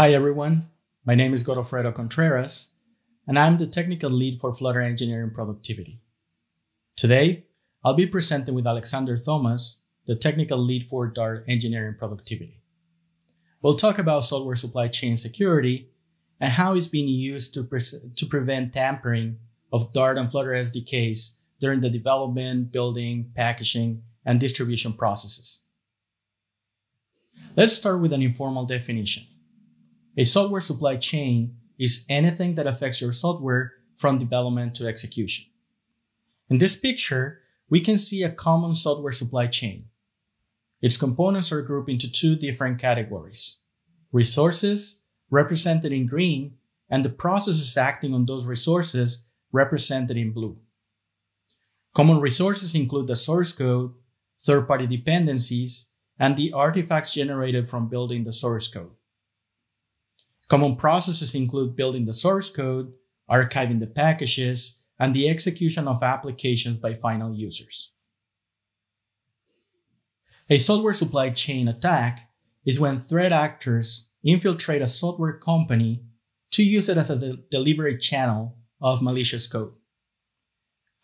Hi everyone, my name is Godofredo Contreras, and I'm the technical lead for Flutter Engineering Productivity. Today, I'll be presenting with Alexander Thomas, the technical lead for Dart Engineering Productivity. We'll talk about software supply chain security and how it's being used to, pre- to prevent tampering of Dart and Flutter SDKs during the development, building, packaging, and distribution processes. Let's start with an informal definition. A software supply chain is anything that affects your software from development to execution. In this picture, we can see a common software supply chain. Its components are grouped into two different categories. Resources, represented in green, and the processes acting on those resources, represented in blue. Common resources include the source code, third-party dependencies, and the artifacts generated from building the source code. Common processes include building the source code, archiving the packages, and the execution of applications by final users. A software supply chain attack is when threat actors infiltrate a software company to use it as a de- delivery channel of malicious code.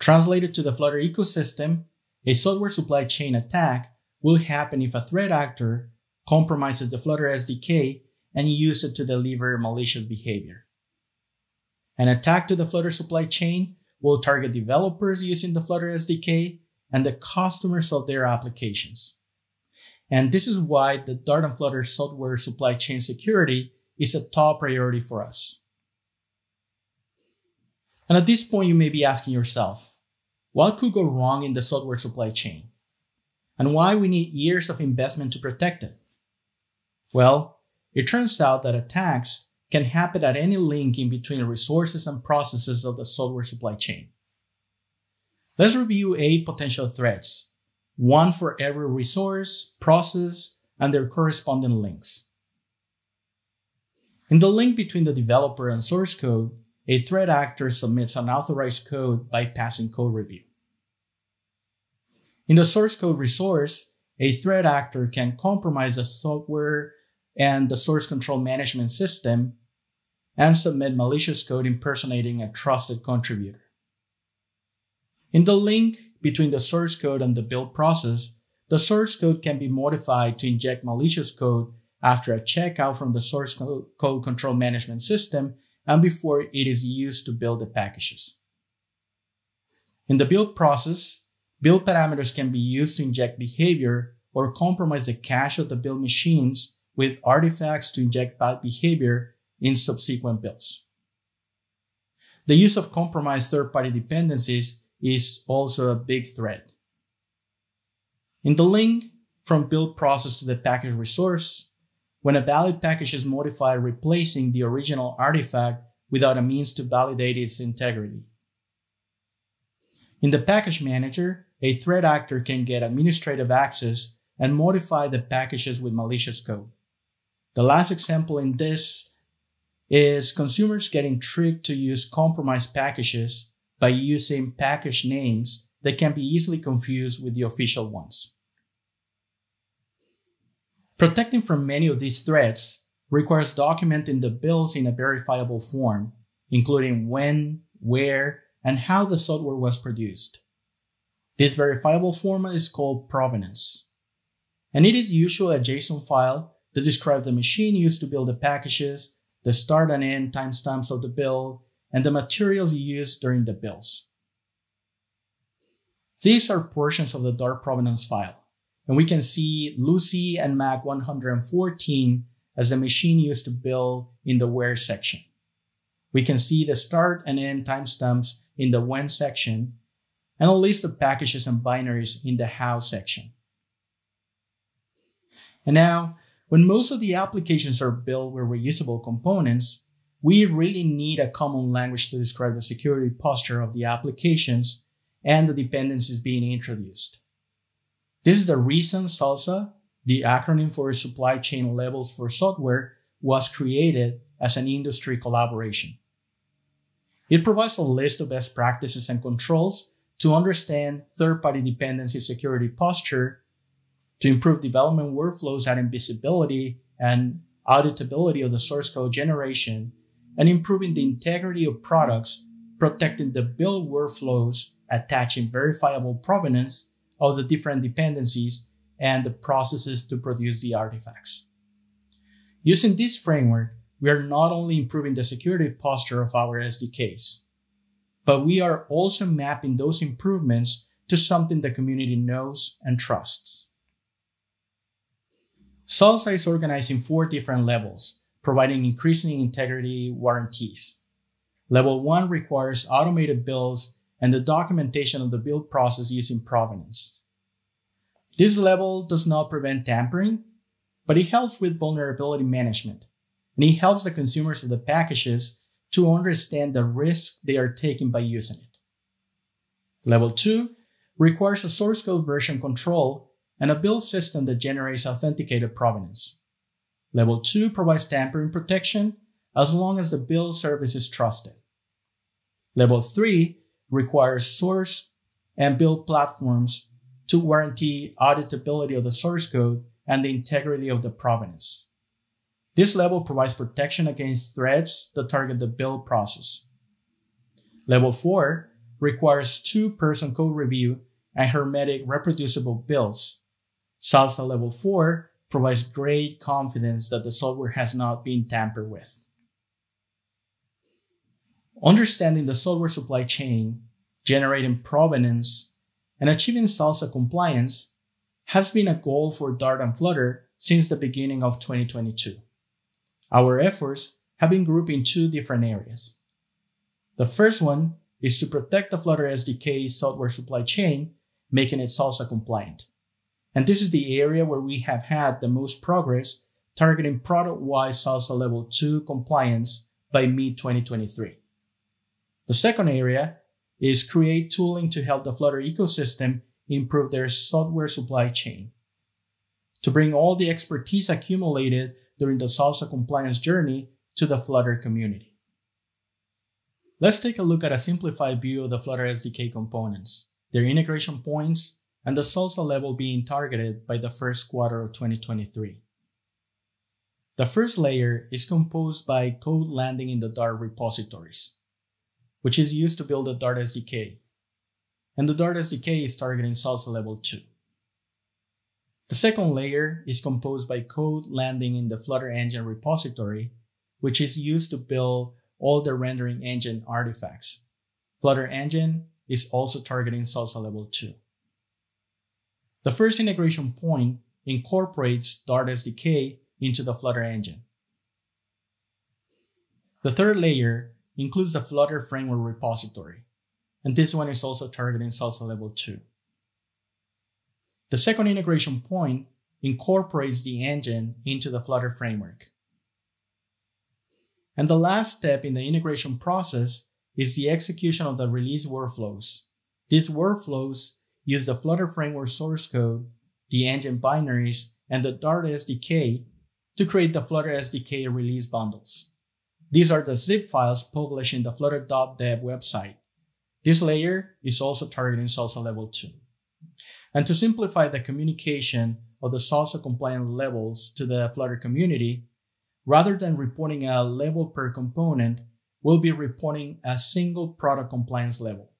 Translated to the Flutter ecosystem, a software supply chain attack will happen if a threat actor compromises the Flutter SDK and use it to deliver malicious behavior. An attack to the Flutter supply chain will target developers using the Flutter SDK and the customers of their applications. And this is why the Dart and Flutter software supply chain security is a top priority for us. And at this point, you may be asking yourself, what could go wrong in the software supply chain? And why we need years of investment to protect it? Well, it turns out that attacks can happen at any link in between resources and processes of the software supply chain. Let's review eight potential threats, one for every resource, process, and their corresponding links. In the link between the developer and source code, a threat actor submits unauthorized code bypassing code review. In the source code resource, a threat actor can compromise the software and the source control management system and submit malicious code impersonating a trusted contributor. In the link between the source code and the build process, the source code can be modified to inject malicious code after a checkout from the source code control management system and before it is used to build the packages. In the build process, build parameters can be used to inject behavior or compromise the cache of the build machines with artifacts to inject bad behavior in subsequent builds. The use of compromised third-party dependencies is also a big threat. In the link from build process to the package resource, when a valid package is modified replacing the original artifact without a means to validate its integrity. In the package manager, a threat actor can get administrative access and modify the packages with malicious code. The last example in this is consumers getting tricked to use compromised packages by using package names that can be easily confused with the official ones. Protecting from many of these threats requires documenting the builds in a verifiable form, including when, where, and how the software was produced. This verifiable format is called provenance. And it is usually a JSON file that describes the machine used to build the packages, the start and end timestamps of the build, and the materials used during the builds. These are portions of the Dart provenance file. And we can see Lucy and Mac 114 as the machine used to build in the where section. We can see the start and end timestamps in the when section and a list of packages and binaries in the how section. And now, when most of the applications are built with reusable components, we really need a common language to describe the security posture of the applications and the dependencies being introduced. This is the reason SLSA, the acronym for Supply Chain Levels for Software, was created as an industry collaboration. It provides a list of best practices and controls to understand third-party dependency security posture, to improve development workflows adding visibility and auditability of the source code generation, and improving the integrity of products, protecting the build workflows, attaching verifiable provenance of the different dependencies, and the processes to produce the artifacts. Using this framework, we are not only improving the security posture of our SDKs, but we are also mapping those improvements to something the community knows and trusts. SLSA is organized in four different levels, providing increasing integrity warranties. Level 1 requires automated builds and the documentation of the build process using provenance. This level does not prevent tampering, but it helps with vulnerability management, and it helps the consumers of the packages to understand the risk they are taking by using it. Level 2 requires a source code version control and a build system that generates authenticated provenance. Level 2 provides tampering protection as long as the build service is trusted. Level 3 requires source and build platforms to guarantee auditability of the source code and the integrity of the provenance. This level provides protection against threats that target the build process. Level 4 requires two-person code review and hermetic reproducible builds. SLSA Level 4 provides great confidence that the software has not been tampered with. Understanding the software supply chain, generating provenance, and achieving SLSA compliance has been a goal for Dart and Flutter since the beginning of 2022. Our efforts have been grouped in two different areas. The first one is to protect the Flutter SDK software supply chain, making it SLSA compliant. And this is the area where we have had the most progress, targeting product-wide SLSA level 2 compliance by mid-2023. The second area is create tooling to help the Flutter ecosystem improve their software supply chain. To bring all the expertise accumulated during the SLSA compliance journey to the Flutter community. Let's take a look at a simplified view of the Flutter SDK components, their integration points, and the SLSA level being targeted by the first quarter of 2023. The first layer is composed by code landing in the Dart repositories, which is used to build the Dart SDK. And the Dart SDK is targeting SLSA level 2. The second layer is composed by code landing in the Flutter Engine repository, which is used to build all the rendering engine artifacts. Flutter Engine is also targeting SLSA level 2. The first integration point incorporates Dart SDK into the Flutter engine. The third layer includes the Flutter framework repository, and this one is also targeting SLSA level 2. The second integration point incorporates the engine into the Flutter framework. And the last step in the integration process is the execution of the release workflows. These workflows use the Flutter framework source code, the engine binaries, and the Dart SDK to create the Flutter SDK release bundles. These are the zip files published in the flutter.dev website. This layer is also targeting SLSA level 2. And to simplify the communication of the SLSA compliance levels to the Flutter community, rather than reporting a level per component, we'll be reporting a single product compliance level.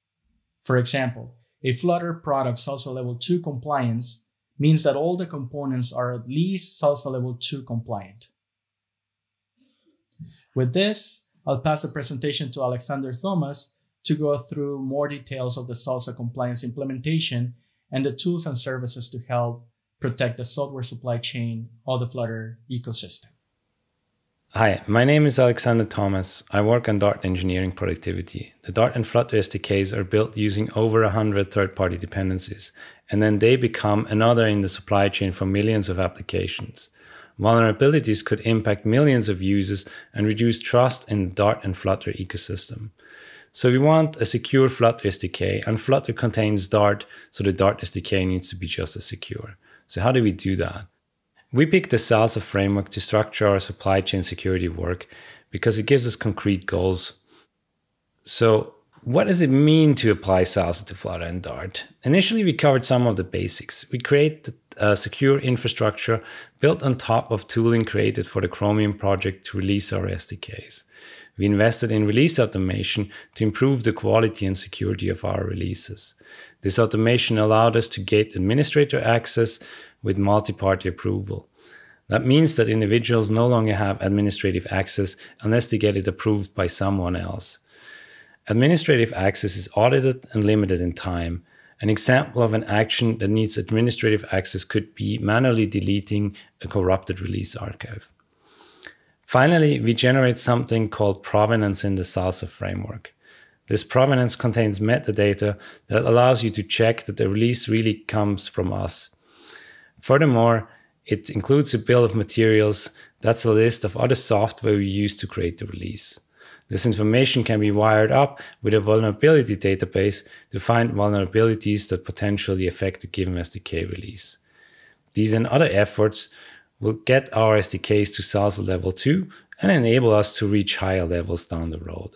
For example, a Flutter product SLSA level 2 compliance means that all the components are at least SLSA level 2 compliant. With this, I'll pass the presentation to Alexander Thomas to go through more details of the SLSA compliance implementation and the tools and services to help protect the software supply chain of the Flutter ecosystem. Hi, my name is Alexander Thomas. I work on Dart Engineering Productivity. The Dart and Flutter SDKs are built using over 100 third party dependencies, and then they become another in the supply chain for millions of applications. Vulnerabilities could impact millions of users and reduce trust in the Dart and Flutter ecosystem. So we want a secure Flutter SDK, and Flutter contains Dart, so the Dart SDK needs to be just as secure. So how do we do that? We picked the SLSA framework to structure our supply chain security work because it gives us concrete goals. So what does it mean to apply SLSA to Flutter and Dart? Initially, we covered some of the basics. We created a secure infrastructure built on top of tooling created for the Chromium project to release our SDKs. We invested in release automation to improve the quality and security of our releases. This automation allowed us to gate administrator access with multi-party approval. That means that individuals no longer have administrative access unless they get it approved by someone else. Administrative access is audited and limited in time. An example of an action that needs administrative access could be manually deleting a corrupted release archive. Finally, we generate something called provenance in the SLSA framework. This provenance contains metadata that allows you to check that the release really comes from us. Furthermore, it includes a bill of materials that's a list of other software we use to create the release. This information can be wired up with a vulnerability database to find vulnerabilities that potentially affect a given SDK release. These and other efforts will get our SDKs to SLSA level 2 and enable us to reach higher levels down the road.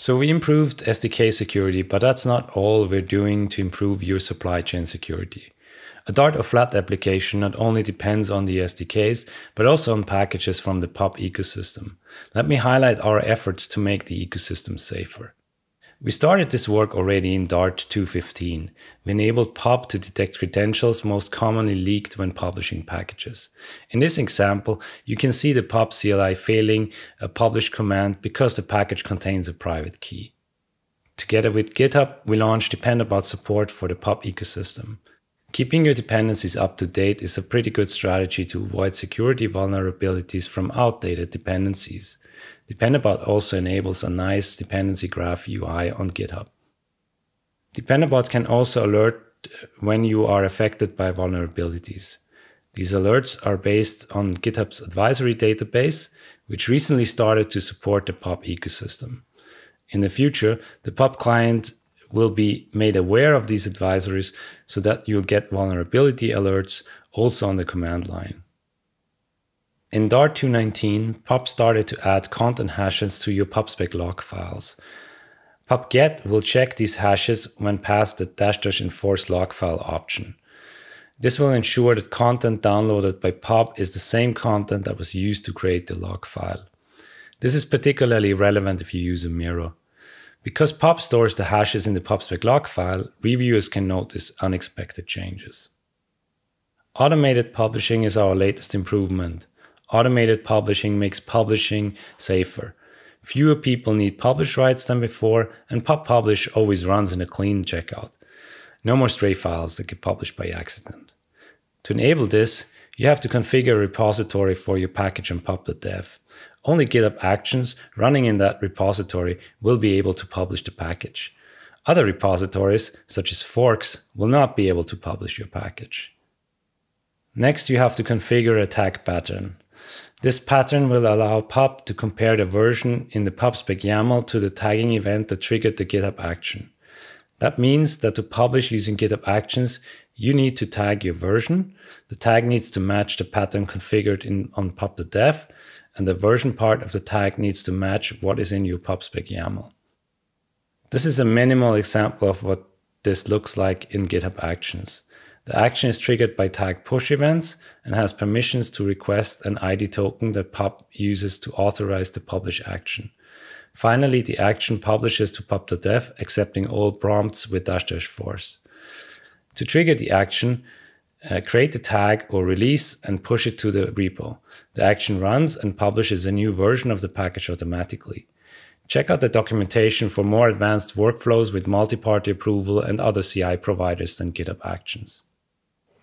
So we improved SDK security, but that's not all we're doing to improve your supply chain security. A Dart or Flutter application not only depends on the SDKs, but also on packages from the pub ecosystem. Let me highlight our efforts to make the ecosystem safer. We started this work already in Dart 2.15. We enabled pub to detect credentials most commonly leaked when publishing packages. In this example, you can see the pub CLI failing a publish command because the package contains a private key. Together with GitHub, we launched Dependabot support for the pub ecosystem. Keeping your dependencies up to date is a pretty good strategy to avoid security vulnerabilities from outdated dependencies. Dependabot also enables a nice dependency graph UI on GitHub. Dependabot can also alert uh, when you are affected by vulnerabilities. These alerts are based on GitHub's advisory database, which recently started to support the pub ecosystem. In the future, the pub client will be made aware of these advisories so that you'll get vulnerability alerts also on the command line. In Dart 2.19, pub started to add content hashes to your pubspec.lock files. pub get will check these hashes when passed the dash dash enforce lock file option. This will ensure that content downloaded by pub is the same content that was used to create the lock file. This is particularly relevant if you use a mirror. Because pub stores the hashes in the pubspec.lock file, reviewers can notice unexpected changes. Automated publishing is our latest improvement. Automated publishing makes publishing safer. Fewer people need publish rights than before, and pub Publish always runs in a clean checkout. No more stray files that get published by accident. To enable this, you have to configure a repository for your package in pub.dev. Only GitHub Actions running in that repository will be able to publish the package. Other repositories, such as forks, will not be able to publish your package. Next, you have to configure a tag pattern. This pattern will allow pub to compare the version in the pubspec.yaml to the tagging event that triggered the GitHub action. That means that to publish using GitHub Actions, you need to tag your version. The tag needs to match the pattern configured in, on pub.dev, and the version part of the tag needs to match what is in your pubspec.yaml. This is a minimal example of what this looks like in GitHub Actions. The action is triggered by tag push events and has permissions to request an ID token that pub uses to authorize the publish action. Finally, the action publishes to pub.dev, accepting all prompts with dash dash force. To trigger the action, uh, create the tag or release and push it to the repo. The action runs and publishes a new version of the package automatically. Check out the documentation for more advanced workflows with multi-party approval and other CI providers than GitHub Actions.